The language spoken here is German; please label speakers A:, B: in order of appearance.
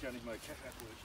A: ja nicht mal Kescher durch.